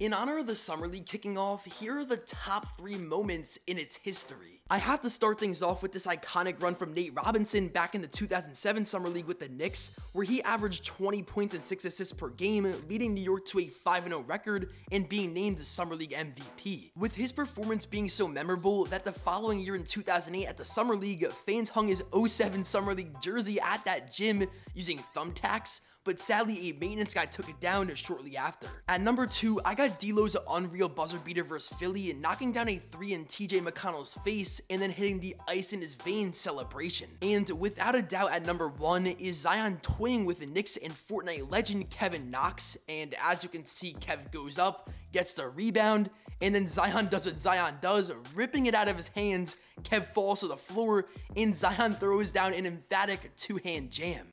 In honor of the Summer League kicking off, here are the top three moments in its history. I have to start things off with this iconic run from Nate Robinson back in the 2007 Summer League with the Knicks, where he averaged 20 points and 6 assists per game, leading New York to a 5-0 record and being named the Summer League MVP. With his performance being so memorable that the following year in 2008 at the Summer League, fans hung his 07 Summer League jersey at that gym using thumbtacks, but sadly a maintenance guy took it down shortly after. At number 2, I got D'Lo's unreal buzzer beater versus Philly, and knocking down a 3 in TJ McConnell's face and then hitting the ice in his veins celebration. And without a doubt at number 1 is Zion toying with the Knicks and Fortnite legend Kevin Knox, and as you can see Kev goes up, gets the rebound, and then Zion does what Zion does, ripping it out of his hands, Kev falls to the floor, and Zion throws down an emphatic two-hand jam.